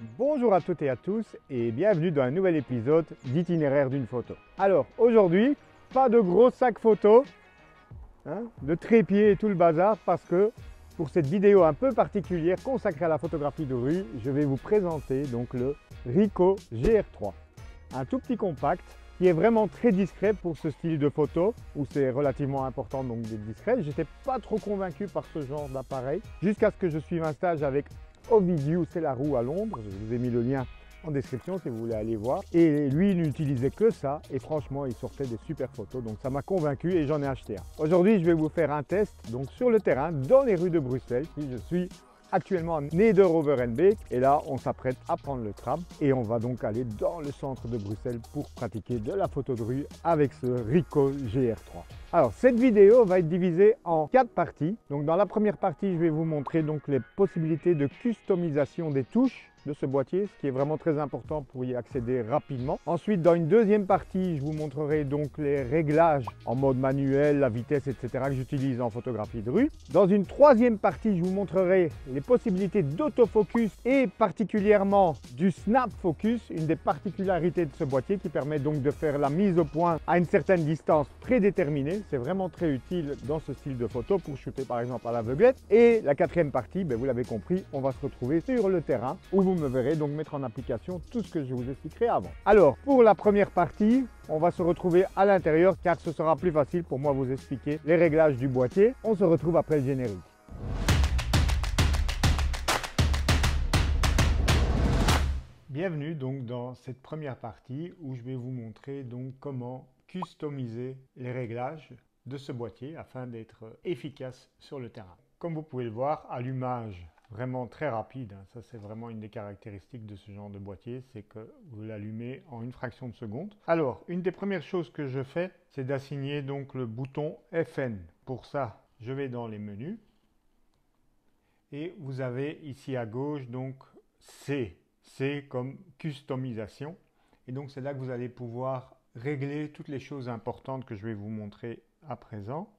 Bonjour à toutes et à tous et bienvenue dans un nouvel épisode d'itinéraire d'une photo. Alors aujourd'hui, pas de gros sac photo, hein, de trépied et tout le bazar parce que pour cette vidéo un peu particulière consacrée à la photographie de rue, je vais vous présenter donc le Ricoh GR3. Un tout petit compact qui est vraiment très discret pour ce style de photo où c'est relativement important donc d'être discret. J'étais pas trop convaincu par ce genre d'appareil jusqu'à ce que je suive un stage avec Ovidiu, c'est la roue à Londres. Je vous ai mis le lien en description si vous voulez aller voir. Et lui, il n'utilisait que ça et franchement, il sortait des super photos. Donc ça m'a convaincu et j'en ai acheté un. Aujourd'hui, je vais vous faire un test donc sur le terrain dans les rues de Bruxelles. Si je suis actuellement à Nederoverenbeek et là on s'apprête à prendre le tram et on va donc aller dans le centre de Bruxelles pour pratiquer de la photo de rue avec ce Ricoh GR3. Alors cette vidéo va être divisée en quatre parties. Donc dans la première partie je vais vous montrer les possibilités de customisation des touches de ce boîtier, ce qui est vraiment très important pour y accéder rapidement. Ensuite, dans une deuxième partie, je vous montrerai donc les réglages en mode manuel, la vitesse, etc. que j'utilise en photographie de rue. Dans une troisième partie, je vous montrerai les possibilités d'autofocus et particulièrement du snap focus, une des particularités de ce boîtier qui permet donc de faire la mise au point à une certaine distance prédéterminée. C'est vraiment très utile dans ce style de photo pour shooter par exemple à l'aveuglette. Et la quatrième partie, ben, vous l'avez compris, on va se retrouver sur le terrain où vous me verrez donc mettre en application tout ce que je vous expliquerai avant. Alors, pour la première partie, on va se retrouver à l'intérieur car ce sera plus facile pour moi vous expliquer les réglages du boîtier. On se retrouve après le générique. Bienvenue donc dans cette première partie où je vais vous montrer donc comment customiser les réglages de ce boîtier afin d'être efficace sur le terrain. Comme vous pouvez le voir, allumage vraiment très rapide. Hein. Ça, c'est vraiment une des caractéristiques de ce genre de boîtier, c'est que vous l'allumez en une fraction de seconde. Alors, une des premières choses que je fais, c'est d'assigner donc le bouton FN. Pour ça, je vais dans les menus et vous avez ici à gauche donc C. C comme customisation. Et donc, c'est là que vous allez pouvoir régler toutes les choses importantes que je vais vous montrer à présent.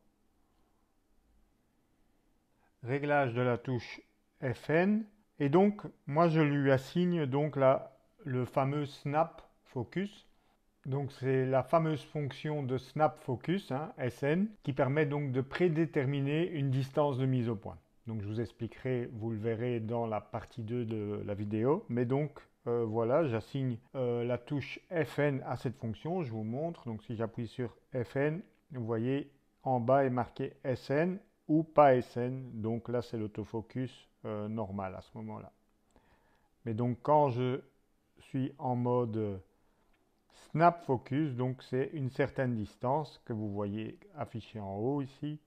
Réglage de la touche Fn. Et donc, moi, je lui assigne donc le fameux snap focus. Donc, c'est la fameuse fonction de snap focus, hein, Sn, qui permet donc de prédéterminer une distance de mise au point. Donc, je vous expliquerai, vous le verrez dans la partie 2 de la vidéo. Mais donc, euh, voilà, j'assigne euh, la touche Fn à cette fonction. Je vous montre. Donc, si j'appuie sur Fn, vous voyez, en bas est marqué Sn ou pas SN. Donc là, c'est l'autofocus euh, normal à ce moment-là. Mais donc quand je suis en mode snap focus, donc c'est une certaine distance que vous voyez affichée en haut ici,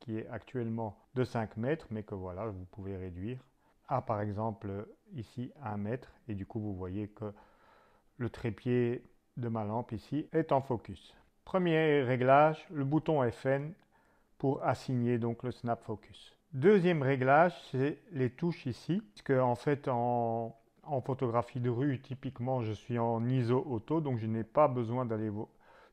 qui est actuellement de 5 mètres, mais que voilà, vous pouvez réduire à par exemple ici 1 mètre. Et du coup, vous voyez que le trépied de ma lampe ici est en focus. Premier réglage, le bouton FN pour assigner donc le snap focus. Deuxième réglage, c'est les touches ici, puisque en fait en, photographie de rue, typiquement je suis en ISO auto, donc je n'ai pas besoin d'aller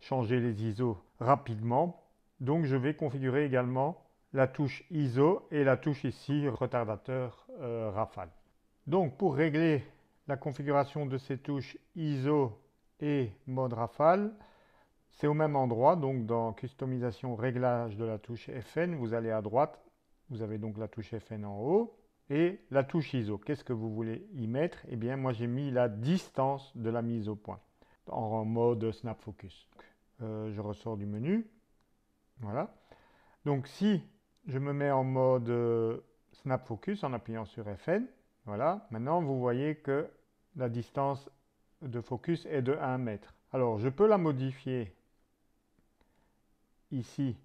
changer les ISO rapidement. Donc je vais configurer également la touche ISO et la touche ici retardateur euh, rafale. Donc pour régler la configuration de ces touches ISO et mode rafale, c'est au même endroit, donc dans customisation réglage de la touche FN, vous allez à droite, vous avez donc la touche FN en haut et la touche ISO. Qu'est-ce que vous voulez y mettre? Eh bien, moi j'ai mis la distance de la mise au point en mode Snap Focus. Euh, je ressors du menu. Voilà. Donc si je me mets en mode euh, Snap Focus en appuyant sur FN, voilà. Maintenant, vous voyez que la distance de focus est de 1 mètre. Alors, je peux la modifier ici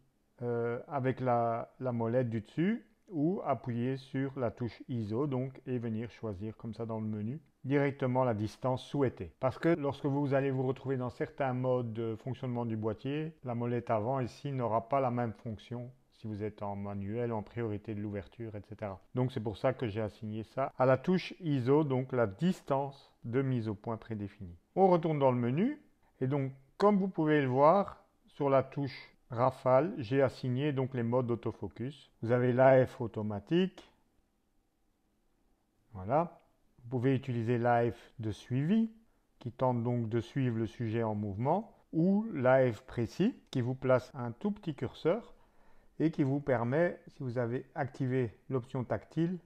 euh, avec la, molette du dessus ou appuyer sur la touche ISO donc et venir choisir comme ça dans le menu directement la distance souhaitée. Parce que lorsque vous allez vous retrouver dans certains modes de fonctionnement du boîtier, la molette avant ici n'aura pas la même fonction si vous êtes en manuel, en priorité de l'ouverture, etc. Donc c'est pour ça que j'ai assigné ça à la touche ISO, donc la distance de mise au point prédéfinie. On retourne dans le menu et donc comme vous pouvez le voir sur la touche Rafale, j'ai assigné donc les modes d'autofocus. Vous avez l'AF automatique. Voilà. Vous pouvez utiliser l'AF de suivi, qui tente donc de suivre le sujet en mouvement, ou l'AF précis, qui vous place un tout petit curseur et qui vous permet, si vous avez activé l'option tactile,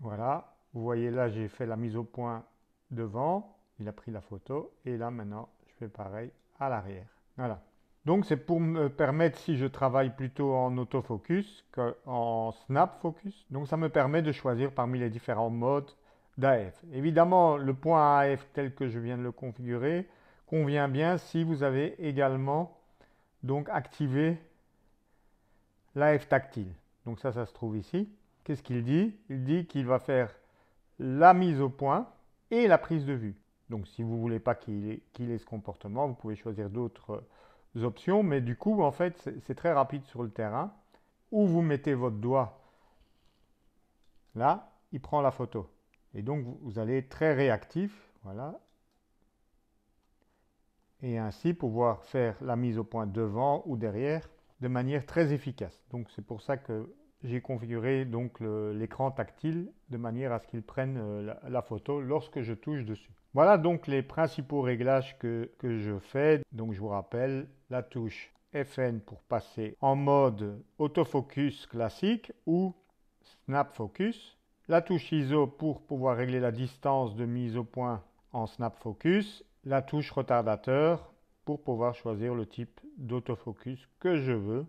voilà, vous voyez là j'ai fait la mise au point devant, il a pris la photo, et là maintenant je fais pareil à l'arrière. Voilà. Donc c'est pour me permettre, si je travaille plutôt en autofocus qu'en snap focus, donc ça me permet de choisir parmi les différents modes d'AF. Évidemment, le point AF tel que je viens de le configurer convient bien si vous avez également donc activé l'AF tactile. Donc ça, ça se trouve ici. Qu'est-ce qu'il dit? Il dit qu'il va faire la mise au point et la prise de vue. Donc si vous ne voulez pas qu'il ait, ce comportement, vous pouvez choisir d'autres options. Mais du coup, en fait, c'est très rapide sur le terrain. Où vous mettez votre doigt? Là, il prend la photo. Et donc, vous allez être très réactif. Voilà. Et ainsi pouvoir faire la mise au point devant ou derrière de manière très efficace. Donc, c'est pour ça que j'ai configuré l'écran tactile de manière à ce qu'il prenne euh, la, photo lorsque je touche dessus. Voilà donc les principaux réglages que, je fais. Donc je vous rappelle la touche FN pour passer en mode autofocus classique ou snap focus. La touche ISO pour pouvoir régler la distance de mise au point en snap focus. La touche retardateur pour pouvoir choisir le type d'autofocus que je veux.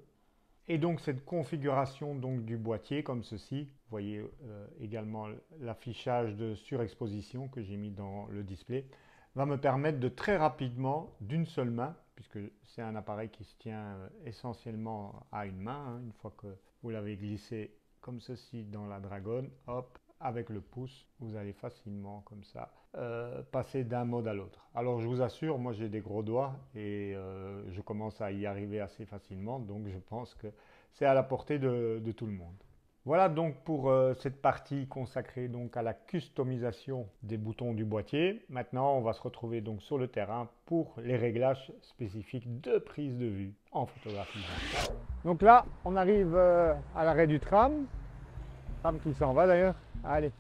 Et donc cette configuration donc, du boîtier comme ceci, vous voyez euh, également l'affichage de surexposition que j'ai mis dans le display, va me permettre de très rapidement, d'une seule main, puisque c'est un appareil qui se tient euh, essentiellement à une main, hein, une fois que vous l'avez glissé comme ceci dans la dragonne, hop, avec le pouce, vous allez facilement comme ça euh, passer d'un mode à l'autre. Alors je vous assure, moi j'ai des gros doigts et euh, je commence à y arriver assez facilement, donc je pense que c'est à la portée de, tout le monde. Voilà donc pour euh, cette partie consacrée donc à la customisation des boutons du boîtier. Maintenant, on va se retrouver donc sur le terrain pour les réglages spécifiques de prise de vue en photographie. Donc là, on arrive à l'arrêt du tram. Tram qui s'en va d'ailleurs. Allez.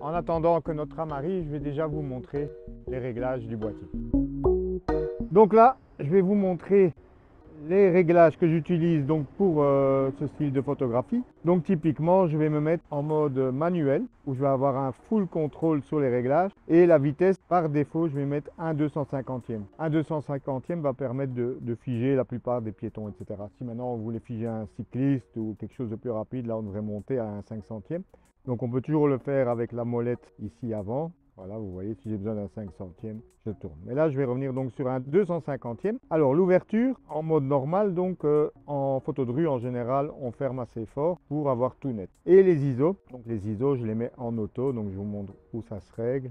En attendant que notre tram arrive, je vais déjà vous montrer les réglages du boîtier. Donc là, je vais vous montrer les réglages que j'utilise donc pour euh, ce style de photographie. Donc typiquement, je vais me mettre en mode manuel où je vais avoir un full contrôle sur les réglages et la vitesse par défaut, je vais mettre 1 250e. 1 250e va permettre de, de, figer la plupart des piétons, etc. Si maintenant on voulait figer un cycliste ou quelque chose de plus rapide, là on devrait monter à un 500e. Donc on peut toujours le faire avec la molette ici avant voilà, vous voyez, si j'ai besoin d'un 5 centième, je tourne. Mais là, je vais revenir donc sur un 250e. Alors, l'ouverture, en mode normal, donc euh, en photo de rue, en général, on ferme assez fort pour avoir tout net. Et les ISO, donc les ISO, je les mets en auto, donc je vous montre où ça se règle.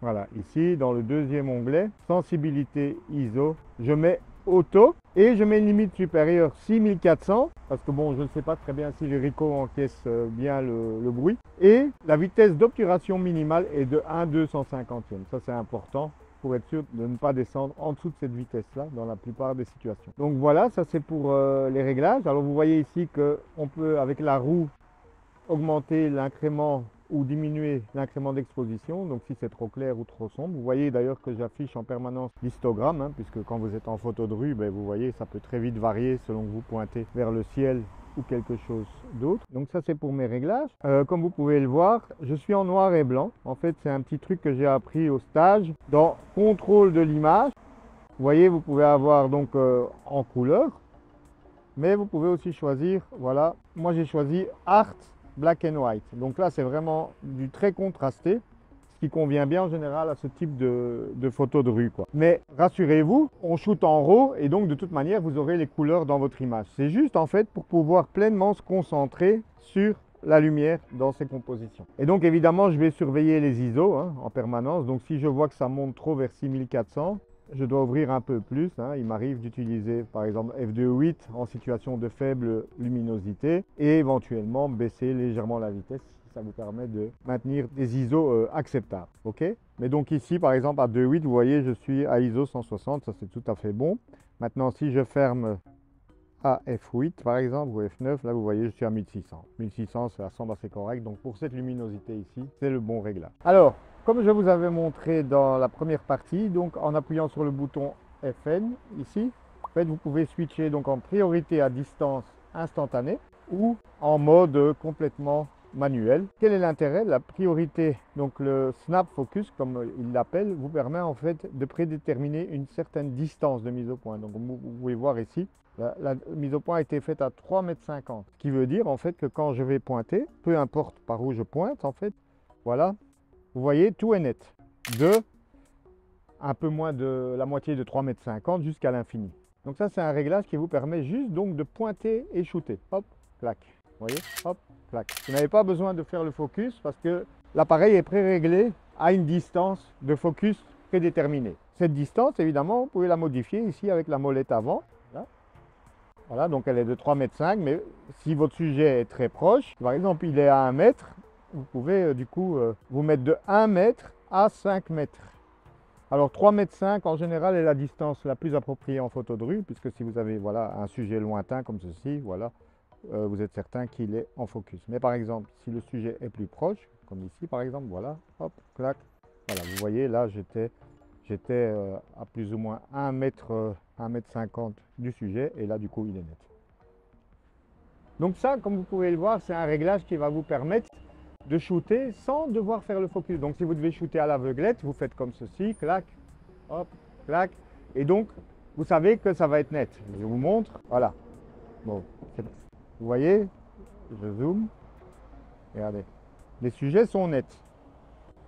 Voilà, ici, dans le deuxième onglet, sensibilité ISO, je mets auto et je mets une limite supérieure 6400 parce que bon je ne sais pas très bien si les Ricoh encaissent euh, bien le, bruit et la vitesse d'obturation minimale est de 1 250e ça c'est important pour être sûr de ne pas descendre en dessous de cette vitesse là dans la plupart des situations. Donc voilà ça c'est pour euh, les réglages. Alors vous voyez ici que on peut avec la roue augmenter l'incrément ou diminuer l'incrément d'exposition, donc si c'est trop clair ou trop sombre. Vous voyez d'ailleurs que j'affiche en permanence l'histogramme, hein, puisque quand vous êtes en photo de rue, ben, vous voyez, ça peut très vite varier selon que vous pointez vers le ciel ou quelque chose d'autre. Donc ça c'est pour mes réglages. Euh, comme vous pouvez le voir, je suis en noir et blanc. En fait c'est un petit truc que j'ai appris au stage dans contrôle de l'image. Vous voyez, vous pouvez avoir donc euh, en couleur, mais vous pouvez aussi choisir, voilà, moi j'ai choisi Art black and white. Donc là, c'est vraiment du très contrasté, ce qui convient bien en général à ce type de, de photo de rue. Mais rassurez-vous, on shoot en RAW et donc de toute manière, vous aurez les couleurs dans votre image. C'est juste en fait pour pouvoir pleinement se concentrer sur la lumière dans ces compositions. Et donc évidemment, je vais surveiller les ISO hein, en permanence. Donc si je vois que ça monte trop vers 6400, je dois ouvrir un peu plus. Hein. Il m'arrive d'utiliser par exemple f2.8 en situation de faible luminosité et éventuellement baisser légèrement la vitesse. Ça vous permet de maintenir des ISO euh, acceptables. ok? Mais donc ici par exemple à 2.8, vous voyez je suis à ISO 160, ça c'est tout à fait bon. Maintenant si je ferme à F8 par exemple ou F9, là vous voyez je suis à 1600. 1600 ça semble assez correct, donc pour cette luminosité ici, c'est le bon réglage. Alors, comme je vous avais montré dans la première partie, donc en appuyant sur le bouton FN ici, en fait vous pouvez switcher donc en priorité à distance instantanée ou en mode complètement manuel. Quel est l'intérêt? La priorité, donc le snap focus comme il l'appelle, vous permet en fait de prédéterminer une certaine distance de mise au point. Donc vous pouvez voir ici, la, mise au point a été faite à 3,50 m. Ce qui veut dire en fait que quand je vais pointer, peu importe par où je pointe en fait, voilà, vous voyez tout est net. De un peu moins de la moitié de 3,50 m jusqu'à l'infini. Donc ça c'est un réglage qui vous permet juste donc de pointer et shooter. Hop, clac. Vous voyez Hop, clac. Vous n'avez pas besoin de faire le focus parce que l'appareil est pré-réglé à une distance de focus prédéterminée. Cette distance, évidemment, vous pouvez la modifier ici avec la molette avant. Voilà, donc elle est de 3,5 m, mais si votre sujet est très proche, par exemple il est à 1 mètre, vous pouvez euh, du coup euh, vous mettre de 1 mètre à 5 mètres. Alors 3,5 m en général est la distance la plus appropriée en photo de rue, puisque si vous avez voilà, un sujet lointain comme ceci, voilà, euh, vous êtes certain qu'il est en focus. Mais par exemple, si le sujet est plus proche, comme ici par exemple, voilà, hop, clac, voilà, vous voyez là j'étais à plus ou moins 1 mètre, 1 euh, mètre 50 du sujet et là du coup il est net. Donc ça, comme vous pouvez le voir, c'est un réglage qui va vous permettre de shooter sans devoir faire le focus. Donc si vous devez shooter à l'aveuglette, vous faites comme ceci, clac, hop, clac, et donc vous savez que ça va être net. Je vous montre, voilà. Bon, vous voyez, je zoome, regardez, les sujets sont nets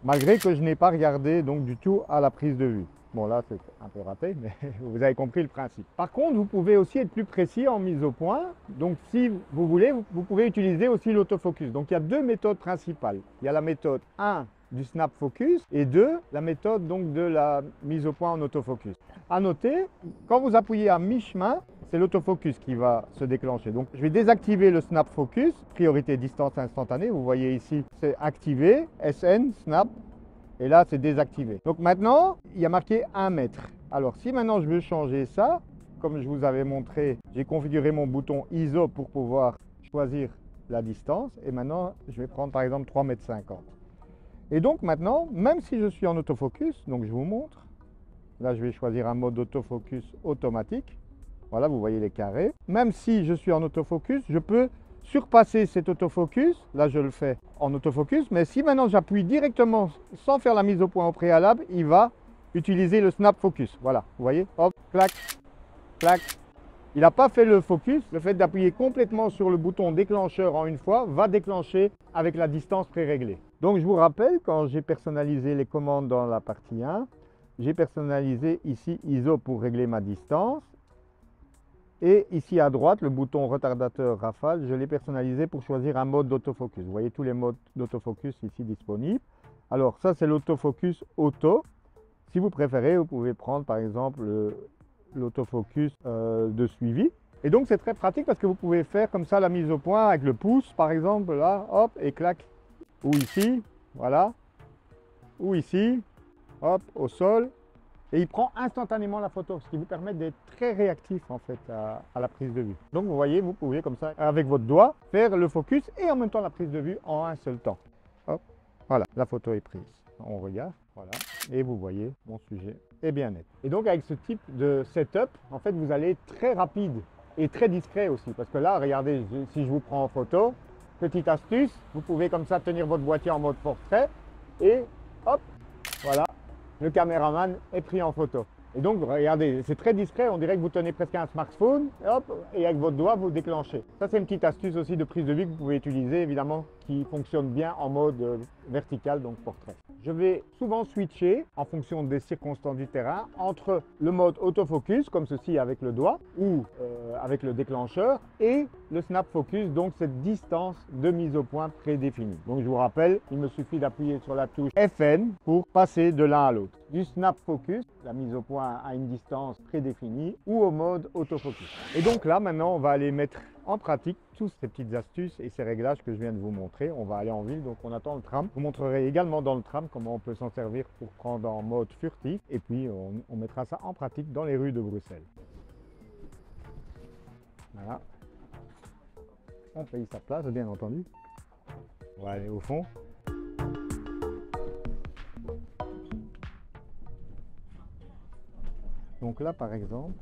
malgré que je n'ai pas regardé du tout à la prise de vue. Bon là c'est un peu raté, mais vous avez compris le principe. Par contre, vous pouvez aussi être plus précis en mise au point. Donc si vous voulez, vous pouvez utiliser aussi l'autofocus. Donc il y a deux méthodes principales. Il y a la méthode 1 du snap focus et 2 la méthode donc de la mise au point en autofocus. À noter, quand vous appuyez à mi-chemin, c'est l'autofocus qui va se déclencher. Donc je vais désactiver le snap focus, priorité distance instantanée. Vous voyez ici, c'est activé, SN, snap, et là c'est désactivé. Donc maintenant, il y a marqué 1 mètre. Alors si maintenant je veux changer ça, comme je vous avais montré, j'ai configuré mon bouton ISO pour pouvoir choisir la distance. Et maintenant, je vais prendre par exemple 3 mètres 50. Et donc maintenant, même si je suis en autofocus, donc je vous montre, là je vais choisir un mode autofocus automatique. Voilà, vous voyez les carrés. Même si je suis en autofocus, je peux surpasser cet autofocus. Là, je le fais en autofocus. Mais si maintenant j'appuie directement sans faire la mise au point au préalable, il va utiliser le snap focus. Voilà, vous voyez Hop, clac, clac. Il n'a pas fait le focus. Le fait d'appuyer complètement sur le bouton déclencheur en une fois va déclencher avec la distance pré-réglée. Donc je vous rappelle, quand j'ai personnalisé les commandes dans la partie 1, j'ai personnalisé ici ISO pour régler ma distance et ici à droite, le bouton retardateur rafale, je l'ai personnalisé pour choisir un mode d'autofocus. Vous voyez tous les modes d'autofocus ici disponibles. Alors ça, c'est l'autofocus auto. Si vous préférez, vous pouvez prendre par exemple l'autofocus euh, de suivi. Et donc c'est très pratique parce que vous pouvez faire comme ça la mise au point avec le pouce par exemple, là, hop, et clac. Ou ici, voilà. Ou ici, hop, au sol et il prend instantanément la photo, ce qui vous permet d'être très réactif en fait à, la prise de vue. Donc vous voyez, vous pouvez comme ça, avec votre doigt, faire le focus et en même temps la prise de vue en un seul temps. Hop, voilà, la photo est prise. On regarde, voilà, et vous voyez, mon sujet est bien net. Et donc avec ce type de setup, en fait, vous allez très rapide et très discret aussi, parce que là, regardez, si je vous prends en photo, petite astuce, vous pouvez comme ça tenir votre boîtier en mode portrait et hop, le caméraman est pris en photo. Et donc, regardez, c'est très discret, on dirait que vous tenez presque un smartphone, hop, et avec votre doigt, vous déclenchez. Ça, c'est une petite astuce aussi de prise de vue que vous pouvez utiliser, évidemment, qui fonctionne bien en mode euh, vertical, donc portrait. Je vais souvent switcher, en fonction des circonstances du terrain, entre le mode autofocus, comme ceci avec le doigt, ou euh, avec le déclencheur, et le snap focus, donc cette distance de mise au point prédéfinie. Donc, je vous rappelle, il me suffit d'appuyer sur la touche FN pour passer de l'un à l'autre. Du snap focus, la mise au point à une distance prédéfinie, ou au mode autofocus. Et donc là, maintenant, on va aller mettre en pratique toutes ces petites astuces et ces réglages que je viens de vous montrer. On va aller en ville, donc on attend le tram. Je vous montrerai également dans le tram comment on peut s'en servir pour prendre en mode furtif et puis on, on mettra ça en pratique dans les rues de Bruxelles. Voilà. On paye sa place, bien entendu. On va aller au fond. Donc là, par exemple,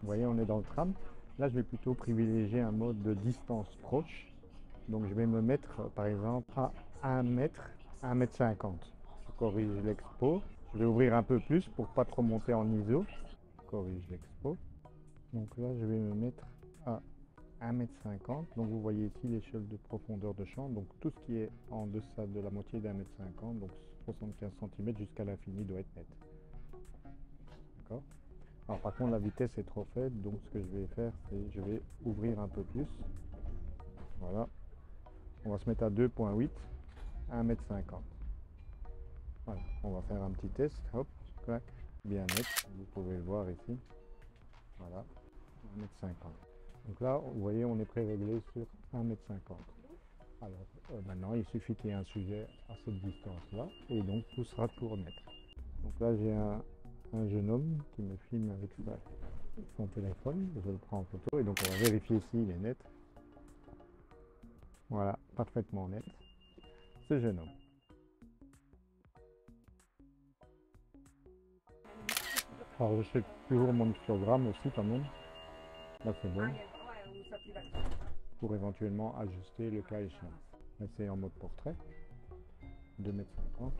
vous voyez, on est dans le tram. Là, je vais plutôt privilégier un mode de distance proche. Donc, je vais me mettre, par exemple, à 1 mètre, 1 mètre 50. Je corrige l'expo. Je vais ouvrir un peu plus pour pas trop monter en ISO. Corrige l'expo. Donc là, je vais me mettre à 1m50. Donc vous voyez ici l'échelle de profondeur de champ. Donc tout ce qui est en deçà de la moitié d'un mètre 50, donc 75 cm jusqu'à l'infini doit être net. Alors par contre la vitesse est trop faible, donc ce que je vais faire, c'est je vais ouvrir un peu plus. Voilà. On va se mettre à 2.8, 1m50. Voilà, on va faire un petit test. Hop, clac, bien net. Vous pouvez le voir ici. Voilà, 1m50. Donc là, vous voyez, on est pré-réglé sur 1m50. Alors euh, maintenant, il suffit qu'il y ait un sujet à cette distance-là et donc tout sera tout net. Donc là, j'ai un, jeune homme qui me filme avec son téléphone. Je le prends en photo et donc on va vérifier s'il est net. Voilà, parfaitement net. Ce jeune homme. Alors je fais toujours mon histogramme aussi quand même. Là c'est bon pour éventuellement ajuster le cas échéant. Là c'est en mode portrait, 2m50.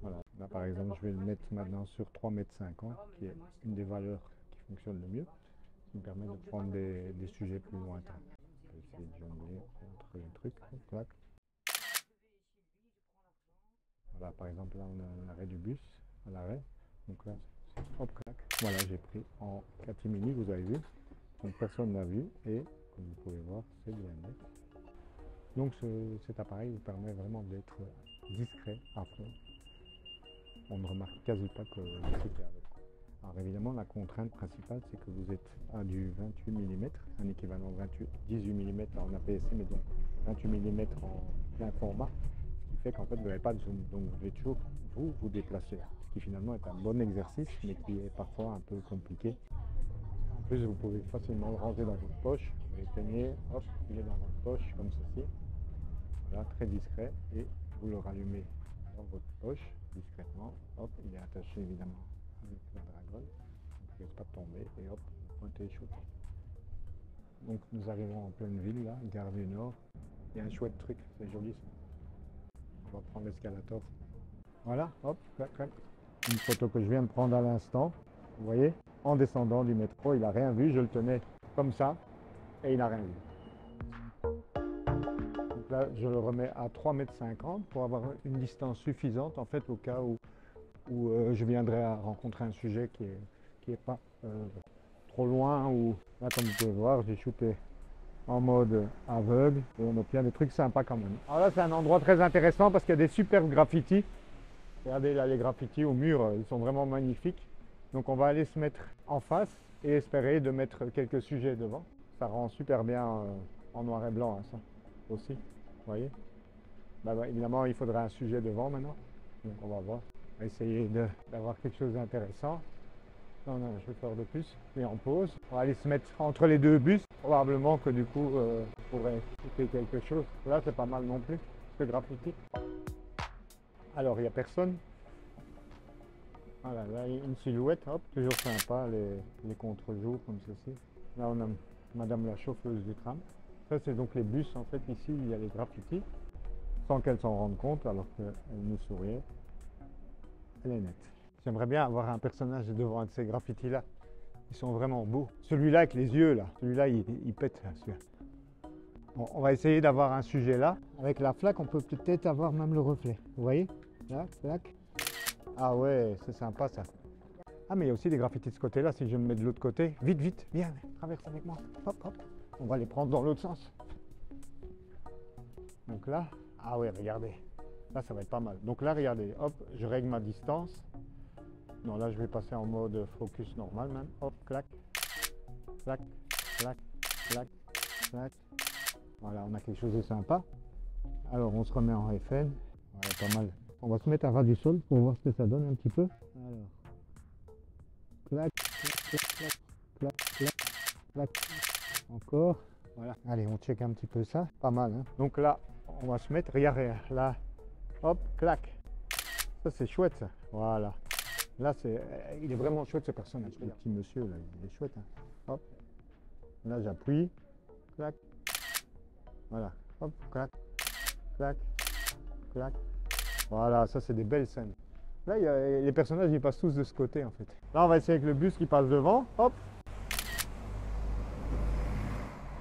Voilà, là par exemple je vais le mettre maintenant sur 3m50 qui est une des valeurs qui fonctionne le mieux, qui me permet de prendre des, sujets plus lointains. Je vais essayer de jongler entre les trucs, Voilà, par exemple là on a l'arrêt du bus, à l'arrêt, donc là hop clac, voilà j'ai pris en catimini, vous avez vu, donc personne n'a vu et comme vous pouvez voir c'est bien net. Donc cet appareil vous permet vraiment d'être discret à fond. On ne remarque quasi pas que vous êtes avec. Alors évidemment la contrainte principale c'est que vous êtes à du 28 mm, un équivalent 28, 18 mm en APS-C mais donc 28 mm en plein format, ce qui fait qu'en fait vous n'avez pas de zoom, donc vous devez toujours vous vous déplacer, ce qui finalement est un bon exercice mais qui est parfois un peu compliqué plus, vous pouvez facilement le ranger dans votre poche. Vous l'éteignez, hop, il est dans votre poche comme ceci. Voilà, très discret. Et vous le rallumez dans votre poche discrètement. Hop, il est attaché évidemment avec la dragonne. Il ne pas tomber. Et hop, pointez chaud. Donc nous arrivons en pleine ville là, gare du Nord. Il y a un chouette truc, c'est joli ça. On va prendre l'escalator. Voilà, hop. Une photo que je viens de prendre à l'instant. Vous voyez? En descendant du métro. Il n'a rien vu, je le tenais comme ça et il n'a rien vu. Je le remets à 3,50 mètres pour avoir une distance suffisante en fait au cas où, euh, je viendrais à rencontrer un sujet qui n'est qui est pas euh, trop loin ou là comme vous pouvez voir j'ai shooté en mode aveugle et on obtient des trucs sympas quand même. Alors là c'est un endroit très intéressant parce qu'il y a des superbes graffitis. Regardez là les graffitis au mur, ils sont vraiment magnifiques. Donc on va aller se mettre en face et espérer de mettre quelques sujets devant. Ça rend super bien euh, en noir et blanc, hein, ça aussi. Voyez? Bah, bah, Évidemment, il faudra un sujet devant maintenant. Donc on va voir. On va essayer d'avoir quelque chose d'intéressant. Non, non, je vais faire de plus. Et en pause. On va aller se mettre entre les deux bus. Probablement que du coup, euh, on pourrait écouter quelque chose. Là, c'est pas mal non plus. Ce graffiti. Alors, il n'y a personne. Voilà, là une silhouette, hop, toujours sympa, les, contre-jours comme ceci. Là on a Madame la chauffeuse du tram. Ça c'est donc les bus, en fait ici il y a les graffitis, sans qu'elle s'en rende compte alors qu'elle nous souriait. Elle est nette. J'aimerais bien avoir un personnage devant un de ces graffitis là. Ils sont vraiment beaux. Celui-là avec les yeux là, celui-là il, pète là, Bon, on va essayer d'avoir un sujet là. Avec la flaque, on peut peut-être avoir même le reflet. Vous voyez? Là, flaque. Ah ouais, c'est sympa ça. Ah mais il y a aussi des graffitis de ce côté-là, si je me mets de l'autre côté. Vite, vite, viens, traverse avec moi. Hop, hop. On va les prendre dans l'autre sens. Donc là, ah ouais, regardez. Là, ça va être pas mal. Donc là, regardez, hop, je règle ma distance. Non, là, je vais passer en mode focus normal même. Hop, clac, clac, clac, clac, clac. Voilà, on a quelque chose de sympa. Alors, on se remet en FN. Voilà, pas mal. On va se mettre à ras du sol pour voir ce que ça donne un petit peu. Alors, clac, clac, clac, clac. clac, clac, clac. Encore. Voilà. Allez, on check un petit peu ça. Pas mal. Hein. Donc là, on va se mettre. Regardez, là. Hop, clac. Ça, c'est chouette, ça. Voilà. Là, c'est, il est vraiment chouette, ce personnage. Le petit monsieur, là, il est chouette. Hein. Hop. Là, j'appuie. Clac. Voilà. Hop, clac. Clac. Clac. Voilà, ça, c'est des belles scènes. Là, il y a, les personnages, ils passent tous de ce côté, en fait. Là, on va essayer avec le bus qui passe devant. Hop.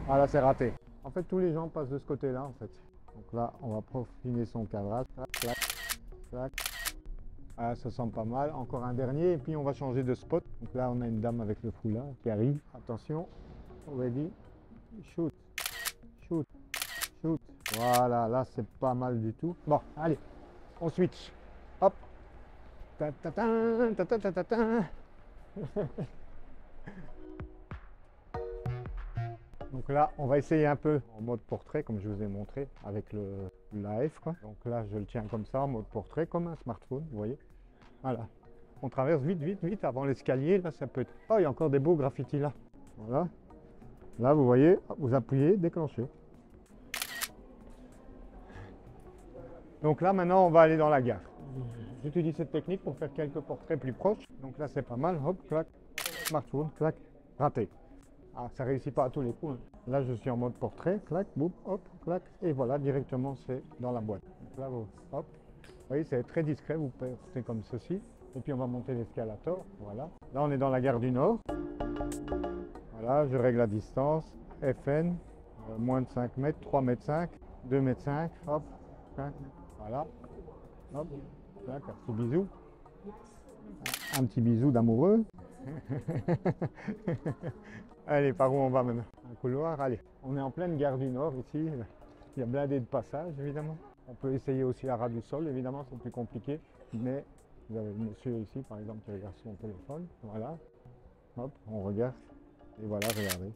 Ah là, c'est raté. En fait, tous les gens passent de ce côté-là, en fait. Donc là, on va profiner son cadrage. Ah, ça sent pas mal. Encore un dernier, et puis on va changer de spot. Donc là, on a une dame avec le foulard qui arrive. Attention. Ready. Shoot. Shoot. Shoot. Voilà, là, c'est pas mal du tout. Bon, allez. On switch. Hop. Ta ta ta ta ta ta ta. Donc là, on va essayer un peu en mode portrait, comme je vous ai montré, avec le live. Quoi. Donc là, je le tiens comme ça, en mode portrait, comme un smartphone, vous voyez. Voilà. On traverse vite, vite, vite avant l'escalier. Là, ça peut être... Oh, il y a encore des beaux graffitis là. Voilà. Là, vous voyez, vous appuyez, déclenchez. Donc là, maintenant, on va aller dans la gare. J'utilise cette technique pour faire quelques portraits plus proches. Donc là, c'est pas mal. Hop, clac, smartphone, clac, raté. Ah, ça réussit pas à tous les coups. Hein. Là, je suis en mode portrait, clac, boum, hop, clac, et voilà, directement, c'est dans la boîte. Là, vous, hop, vous voyez, c'est très discret, vous c'est comme ceci. Et puis, on va monter l'escalator, voilà. Là, on est dans la gare du Nord. Voilà, je règle la distance, FN, euh, moins de 5 mètres, 3 mètres 5, 2 mètres 5, hop, voilà, hop, clac, un petit bisou. Un petit bisou d'amoureux. allez, par où on va maintenant? Un couloir, allez. On est en pleine gare du Nord ici. Il y a blindé de passage, évidemment. On peut essayer aussi la ras du sol, évidemment, c'est plus compliqué. Mais vous avez le monsieur ici, par exemple, qui regarde son téléphone. Voilà. Hop, on regarde. Et voilà, regardez.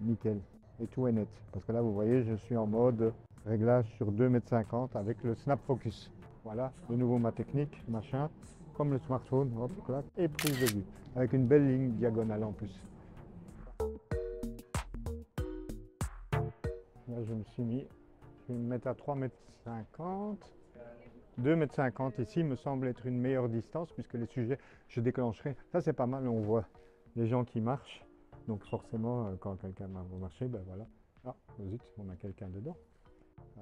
Nickel. Et tout est net. Parce que là, vous voyez, je suis en mode réglage sur 2,50 m avec le Snap Focus. Voilà, de nouveau ma technique, machin comme le smartphone, hop, clac, et prise de vue, avec une belle ligne diagonale en plus. Je me suis mis, je vais me mettre à 3,50 m. 2,50 m ici me semble être une meilleure distance puisque les sujets, je déclencherai. Ça, c'est pas mal, on voit les gens qui marchent. Donc forcément, euh, quand quelqu'un va marcher, ben voilà. Ah, zut, on a quelqu'un dedans.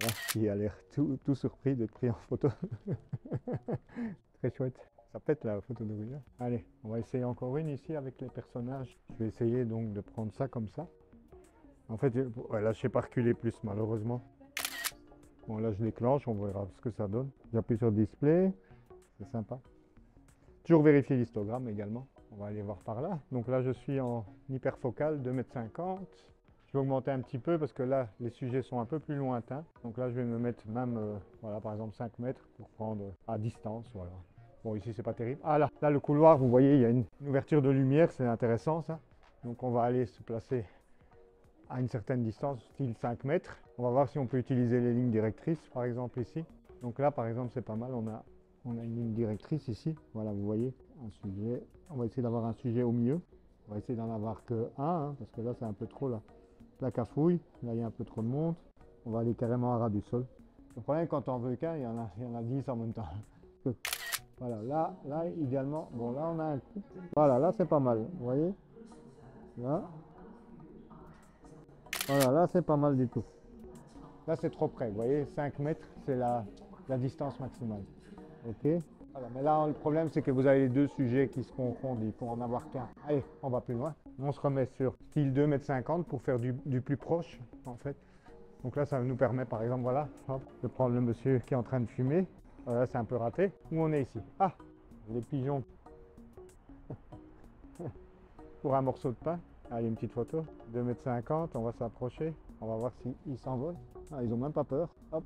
Voilà, qui a l'air tout, tout surpris d'être pris en photo. Très chouette. Ça pète la photo de. Allez, on va essayer encore une ici avec les personnages. Je vais essayer donc de prendre ça comme ça. En fait, là je sais pas reculer plus malheureusement. Bon là je déclenche, on verra ce que ça donne. J'appuie sur display, c'est sympa. Toujours vérifier l'histogramme également. On va aller voir par là. Donc là je suis en hyperfocal 2m50. Je vais augmenter un petit peu parce que là les sujets sont un peu plus lointains. Donc là je vais me mettre même, euh, voilà par exemple 5 mètres pour prendre à distance. Bon, ici, c'est pas terrible. Ah là, là, le couloir, vous voyez, il y a une, ouverture de lumière, c'est intéressant ça. Donc, on va aller se placer à une certaine distance, style 5 mètres. On va voir si on peut utiliser les lignes directrices, par exemple ici. Donc là, par exemple, c'est pas mal. On a, on a une ligne directrice ici. Voilà, vous voyez, un sujet. On va essayer d'avoir un sujet au milieu. On va essayer d'en avoir que un, hein, parce que là, c'est un peu trop. La cafouille. Là, il y a un peu trop de monde. On va aller carrément à ras du sol. Le problème, quand on veut qu'un, il y en a, il y en a 10 en même temps. Voilà, là, là, idéalement, bon, là, on a un coup. Voilà, là, c'est pas mal, vous voyez Là. Voilà, là, c'est pas mal du tout. Là, c'est trop près, vous voyez 5 mètres, c'est la, distance maximale. OK voilà, mais là, le problème, c'est que vous avez les deux sujets qui se confondent, il faut en avoir qu'un. Allez, on va plus loin. On se remet sur style 2 m 50 pour faire du, du plus proche, en fait. Donc là, ça nous permet, par exemple, voilà, hop, de prendre le monsieur qui est en train de fumer. Voilà, c'est un peu raté. Où on est ici? Ah, les pigeons. Pour un morceau de pain. Allez, une petite photo. 2,50 m, on va s'approcher. On va voir s'ils s'envolent. Ah, ils ont même pas peur. Hop.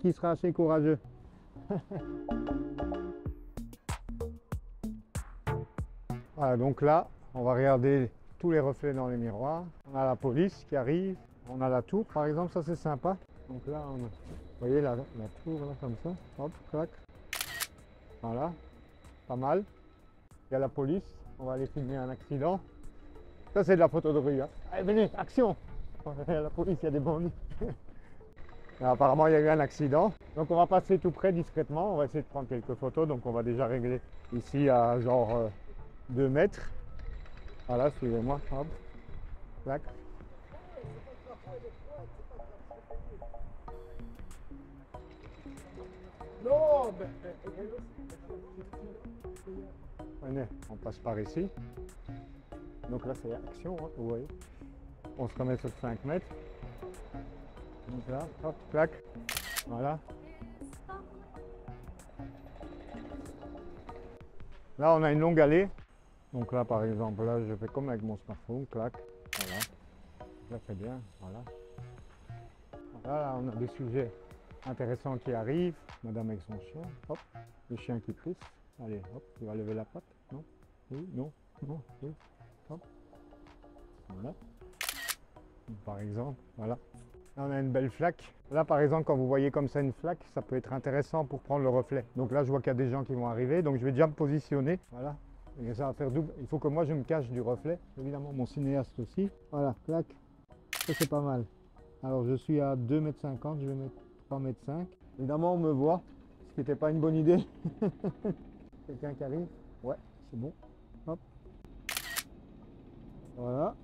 Qui sera assez courageux? Voilà, donc là, on va regarder tous les reflets dans les miroirs. On a la police qui arrive. On a la tour, par exemple, ça c'est sympa. Donc là, on a vous voyez la, tour là comme ça, hop, clac. Voilà, pas mal. Il y a la police On va aller filmer un accident. Ça, c'est de la photo de rue. hein. Allez, venez, action La police, il y a des bandits. Apparemment, il y a eu un accident. Donc, on va passer tout près discrètement. On va essayer de prendre quelques photos. Donc, on va déjà régler ici à genre 2 mètres. Voilà, suivez-moi. Hop. Non, mais Venez, on passe par ici. Donc là, c'est action, hein, vous voyez. On se remet sur 5 mètres. Donc là, hop, clac. Voilà. Là, on a une longue allée. Donc là, par exemple, là, je fais comme avec mon smartphone, clac. Voilà. Là, c'est bien, voilà. Voilà, là, on a des sujets intéressants qui arrivent. Madame avec son chien, hop, le chien qui pisse. Allez, hop, il va lever la patte. Non? Oui, non, non, oui, hop. Voilà. Par exemple, voilà. Là, on a une belle flaque. Là, par exemple, quand vous voyez comme ça une flaque, ça peut être intéressant pour prendre le reflet. Donc là, je vois qu'il y a des gens qui vont arriver. Donc, je vais déjà me positionner. Voilà. Et ça va faire double. Il faut que moi, je me cache du reflet. Évidemment, mon cinéaste aussi. Voilà, clac. Ça, c'est pas mal. Alors, je suis à 2,50 m. Je vais mettre 3,5 m. Évidemment, on me voit. Ce qui n'était pas une bonne idée. Quelqu'un qui arrive Ouais, c'est bon. Hop. Voilà.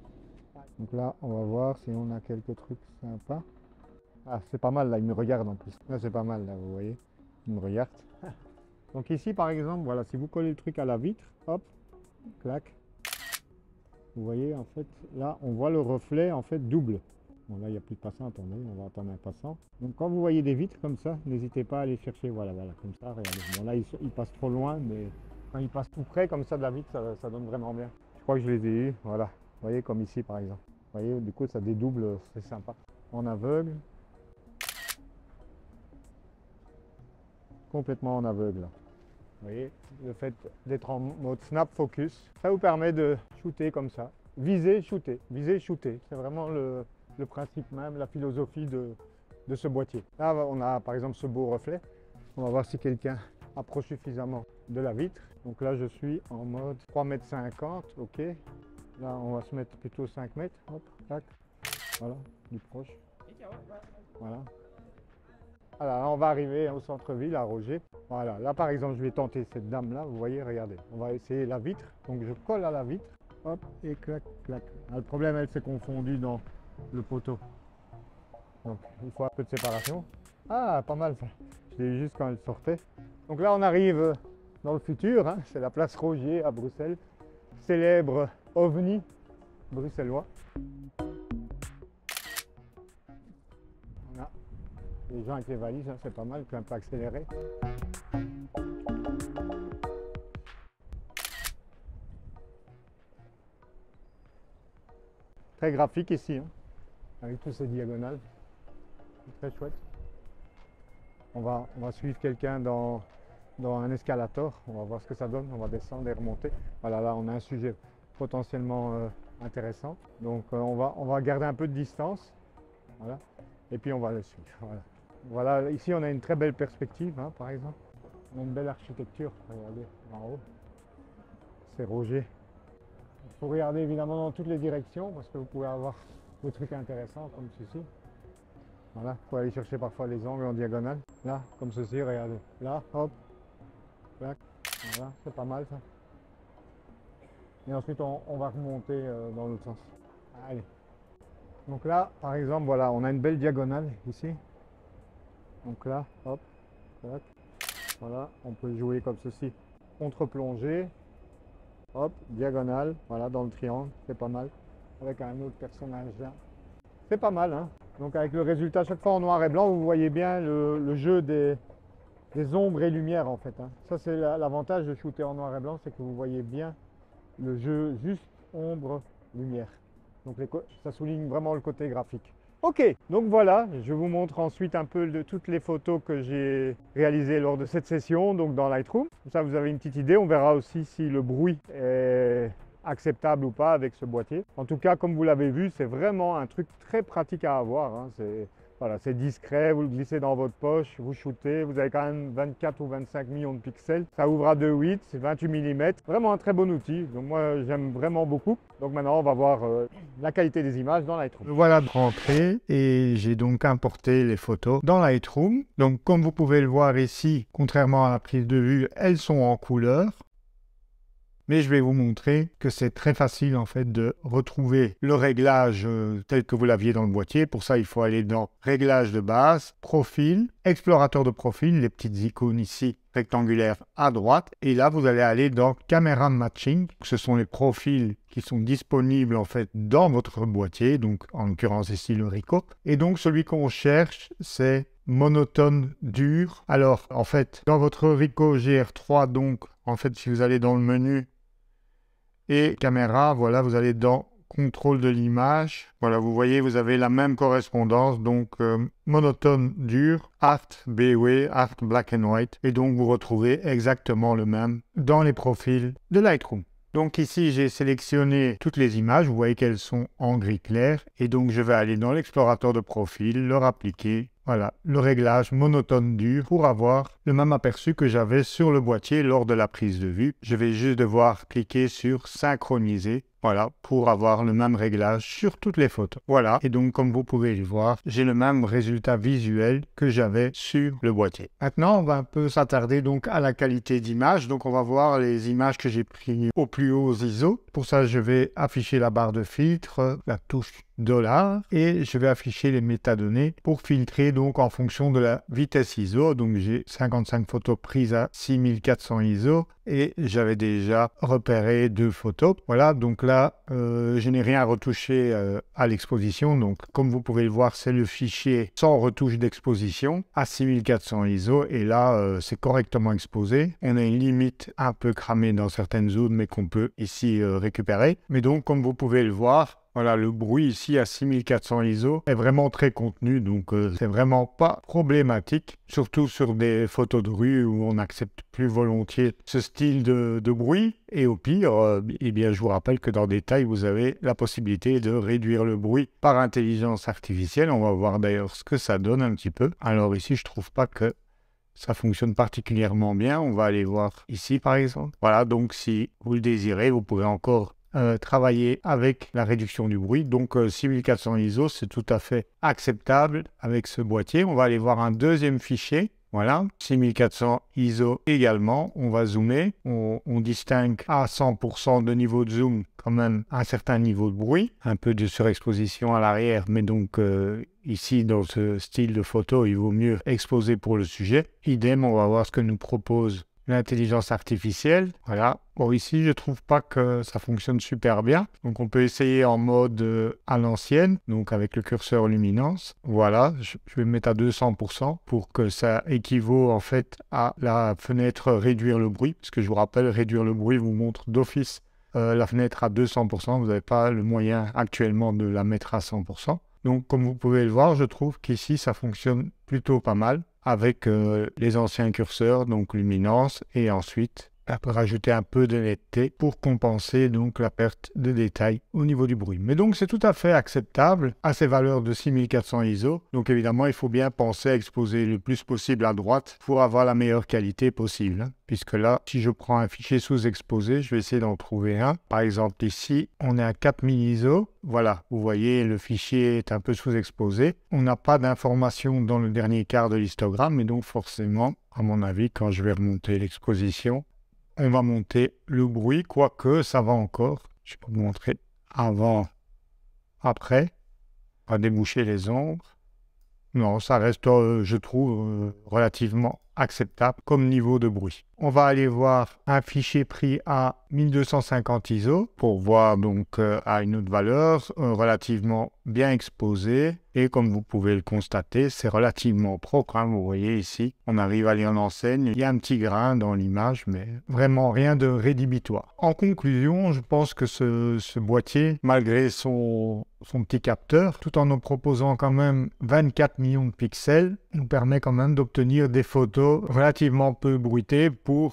Donc là, on va voir si on a quelques trucs sympas. Ah, c'est pas mal là, il me regarde en plus. Là, c'est pas mal là, vous voyez. Il me regarde. Donc ici, par exemple, voilà, si vous collez le truc à la vitre, hop, clac. Vous voyez, en fait, là, on voit le reflet, en fait, double. Bon, là, il n'y a plus de passant, attendez, on va attendre un passant. Donc, quand vous voyez des vitres comme ça, n'hésitez pas à aller chercher, voilà, voilà, comme ça, regardez. Bon, là, il, il passe trop loin, mais quand il passe tout près, comme ça, de la vitre, ça, ça donne vraiment bien. Je crois que je les ai eus, voilà. Vous voyez, comme ici, par exemple. Vous voyez, du coup, ça dédouble, c'est sympa. En aveugle. Complètement en aveugle. Vous voyez, le fait d'être en mode snap focus, ça vous permet de shooter comme ça. Viser, shooter. Viser, shooter. C'est vraiment le, le principe même, la philosophie de, de ce boîtier. Là, on a par exemple ce beau reflet. On va voir si quelqu'un approche suffisamment de la vitre. Donc là, je suis en mode 3,50 m, ok. Là, on va se mettre plutôt 5 mètres. Hop, tac. Voilà, plus proche. Voilà. Voilà, là, on va arriver au centre-ville, à Roger. Voilà, là par exemple, je vais tenter cette dame-là. Vous voyez, regardez. On va essayer la vitre. Donc je colle à la vitre. Hop, et clac, clac. Ah, le problème, elle s'est confondue dans le poteau. Donc il faut un peu de séparation. Ah, pas mal ça. Je l'ai eu juste quand elle sortait. Donc là, on arrive dans le futur. hein. C'est la place Rogier à Bruxelles. Célèbre ovni bruxellois. Les gens avec les valises, hein, c'est pas mal, un peu accéléré. Très graphique ici, hein, avec tous ces diagonales. Très chouette. On va, suivre quelqu'un dans, un escalator. On va voir ce que ça donne. On va descendre et remonter. Voilà, là, on a un sujet potentiellement euh, intéressant. Donc, euh, on, va, garder un peu de distance. Voilà. Et puis, on va le suivre. Voilà. Voilà, ici, on a une très belle perspective, hein, par exemple. On a une belle architecture. Regardez, en haut. C'est Roger. Il faut regarder évidemment dans toutes les directions parce que vous pouvez avoir des trucs intéressants comme ceci. Voilà, il faut aller chercher parfois les angles en diagonale. Là, comme ceci, regardez. Là, hop. Voilà, c'est pas mal ça. Et ensuite, on, va remonter euh, dans l'autre sens. Allez. Donc là, par exemple, voilà, on a une belle diagonale ici. Donc là, hop. Voilà, on peut jouer comme ceci. Contre-plongée, hop, diagonale, voilà, dans le triangle, c'est pas mal. Avec autre personnage. C'est pas mal, hein. Donc avec le résultat chaque fois en noir et blanc, vous voyez bien le, jeu des, ombres et lumières en fait. hein. Ça c'est la- l'avantage de shooter en noir et blanc, c'est que vous voyez bien le jeu juste ombre-lumière. Donc ça souligne vraiment le côté graphique. Ok, donc voilà, je vous montre ensuite un peu de toutes les photos que j'ai réalisées lors de cette session, donc dans Lightroom. Ça vous avez une petite idée, on verra aussi si le bruit est acceptable ou pas avec ce boîtier. En tout cas, comme vous l'avez vu, c'est vraiment un truc très pratique à avoir. hein. C'est Voilà, discret, vous le glissez dans votre poche, vous shootez, vous avez quand même 24 ou 25 millions de pixels. Ça ouvre à 2.8, c'est 28 mm. Vraiment un très bon outil, donc moi j'aime vraiment beaucoup. Donc maintenant on va voir euh, la qualité des images dans Lightroom. Voilà de rentrée et j'ai donc importé les photos dans Lightroom. Donc comme vous pouvez le voir ici, contrairement à la prise de vue, elles sont en couleur. Mais je vais vous montrer que c'est très facile en fait de retrouver le réglage euh, tel que vous l'aviez dans le boîtier. Pour ça, il faut aller dans Réglage de base, Profil, Explorateur de profil, les petites icônes ici rectangulaires à droite. Et là, vous allez aller dans Camera Matching. Ce sont les profils qui sont disponibles en fait dans votre boîtier. Donc en l'occurrence ici le Ricoh. Et donc celui qu'on cherche, c'est monotone dur. Alors en fait, dans votre Ricoh GR3, donc en fait, si vous allez dans le menu et caméra, voilà, vous allez dans contrôle de l'image. Voilà, vous voyez, vous avez la même correspondance, donc euh, monotone dur, art BW, art black and white, et donc vous retrouvez exactement le même dans les profils de Lightroom. Donc ici, j'ai sélectionné toutes les images, vous voyez qu'elles sont en gris clair, et donc je vais aller dans l'explorateur de profil, leur appliquer, voilà, le réglage monotone dur pour avoir le même aperçu que j'avais sur le boîtier lors de la prise de vue. Je vais juste devoir cliquer sur synchroniser voilà, pour avoir le même réglage sur toutes les photos. Voilà, et donc comme vous pouvez le voir, j'ai le même résultat visuel que j'avais sur le boîtier. Maintenant, on va un peu s'attarder donc à la qualité d'image. Donc on va voir les images que j'ai prises au plus haut ISO. Pour ça, je vais afficher la barre de filtre, la touche dollar et je vais afficher les métadonnées pour filtrer donc en fonction de la vitesse ISO. Donc j'ai 55 photos prises à 6400 ISO et j'avais déjà repéré deux photos. Voilà, donc là euh, je n'ai rien retouché euh, à l'exposition. Donc comme vous pouvez le voir, c'est le fichier sans retouche d'exposition à 6400 ISO et là euh, c'est correctement exposé. On a une limite un peu cramée dans certaines zones mais qu'on peut ici récupérer. Mais donc comme vous pouvez le voir, voilà, le bruit ici à 6400 ISO est vraiment très contenu, donc euh, c'est vraiment pas problématique, surtout sur des photos de rue où on accepte plus volontiers ce style de, bruit. Et au pire, euh, eh bien, je vous rappelle que dans Détail, vous avez la possibilité de réduire le bruit par intelligence artificielle. On va voir d'ailleurs ce que ça donne un petit peu. Alors ici, je trouve pas que ça fonctionne particulièrement bien. On va aller voir ici par exemple. Voilà, donc si vous le désirez, vous pouvez encore euh, travailler avec la réduction du bruit. Donc 6400 euh, ISO, c'est tout à fait acceptable avec ce boîtier. On va aller voir un deuxième fichier. Voilà, 6400 ISO également. On va zoomer. On, distingue à 100% de niveau de zoom quand même un certain niveau de bruit. Un peu de surexposition à l'arrière, mais donc euh, ici dans ce style de photo, il vaut mieux exposer pour le sujet. Idem, on va voir ce que nous propose l'intelligence artificielle. Voilà. Bon, ici, je trouve pas que ça fonctionne super bien. Donc, on peut essayer en mode euh, à l'ancienne, donc avec le curseur luminance. Voilà, je, vais me mettre à 200% pour que ça équivaut en fait à la fenêtre réduire le bruit. Parce que je vous rappelle, réduire le bruit vous montre d'office euh, la fenêtre à 200%. Vous n'avez pas le moyen actuellement de la mettre à 100%. Donc, comme vous pouvez le voir, je trouve qu'ici, ça fonctionne plutôt pas mal avec euh, les anciens curseurs, donc luminance, et ensuite peut rajouter un peu de netteté pour compenser donc la perte de détail au niveau du bruit. Mais donc c'est tout à fait acceptable à ces valeurs de 6400 ISO. Donc évidemment, il faut bien penser à exposer le plus possible à droite pour avoir la meilleure qualité possible. Hein. Puisque là, si je prends un fichier sous-exposé, je vais essayer d'en trouver un. Par exemple ici, on est à 4000 ISO. Voilà, vous voyez, le fichier est un peu sous-exposé. On n'a pas d'informations dans le dernier quart de l'histogramme, et donc forcément, à mon avis, quand je vais remonter l'exposition, on va monter le bruit, quoique ça va encore. Je vais vous montrer avant, après. On va déboucher les ombres. Non, ça reste, euh, je trouve, euh, relativement acceptable comme niveau de bruit. On va aller voir un fichier pris à 1250 ISO pour voir donc euh, à une autre valeur relativement bien exposé. Et comme vous pouvez le constater c'est relativement propre hein, vous voyez ici on arrive à aller en enseigne il y a un petit grain dans l'image mais vraiment rien de rédhibitoire. En conclusion je pense que ce, boîtier malgré son son petit capteur, tout en nous proposant quand même 24 millions de pixels, nous permet quand même d'obtenir des photos relativement peu bruitées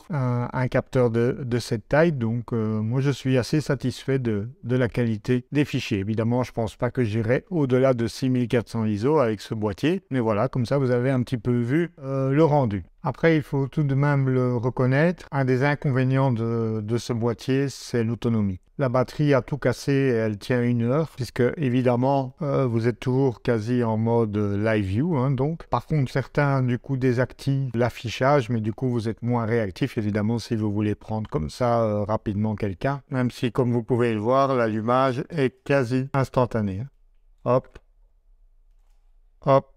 un, capteur de, cette taille. Donc euh, moi je suis assez satisfait de, la qualité des fichiers. Évidemment, je pense pas que j'irai au-delà de 6400 ISO avec ce boîtier. Mais voilà, comme ça vous avez un petit peu vu euh, le rendu. Après, il faut tout de même le reconnaître, un des inconvénients de, ce boîtier, c'est l'autonomie. La batterie a tout cassé et elle tient une heure, puisque évidemment, euh, vous êtes toujours quasi en mode live view. Hein, donc, par contre, certains du coup désactivent l'affichage, mais du coup, vous êtes moins réactif, évidemment, si vous voulez prendre comme ça euh, rapidement quelqu'un. Même si, comme vous pouvez le voir, l'allumage est quasi instantané. Hein. Hop, hop,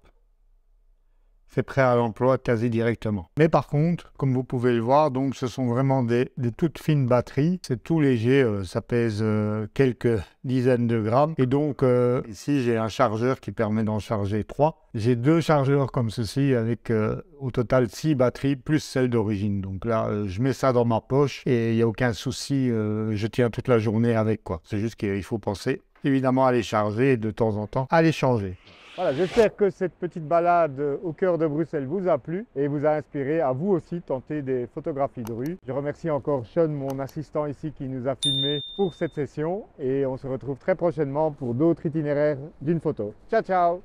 c'est prêt à l'emploi quasi directement. Mais par contre, comme vous pouvez le voir, donc ce sont vraiment des, toutes fines batteries. C'est tout léger, euh, ça pèse euh, quelques dizaines de grammes. Et donc euh, ici, j'ai un chargeur qui permet d'en charger trois. J'ai deux chargeurs comme ceci avec au total six batteries plus celle d'origine. Donc là, je mets ça dans ma poche et il n'y a aucun souci. je tiens toute la journée avec quoi. C'est juste qu'il faut penser évidemment à les charger de temps en temps à les changer. Voilà, j'espère que cette petite balade au cœur de Bruxelles vous a plu et vous a inspiré à vous aussi tenter des photographies de rue. Je remercie encore Sean, mon assistant ici, qui nous a filmé pour cette session et on se retrouve très prochainement pour d'autres itinéraires d'une photo. Ciao, ciao